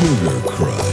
Sugar Crush.